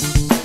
Bye.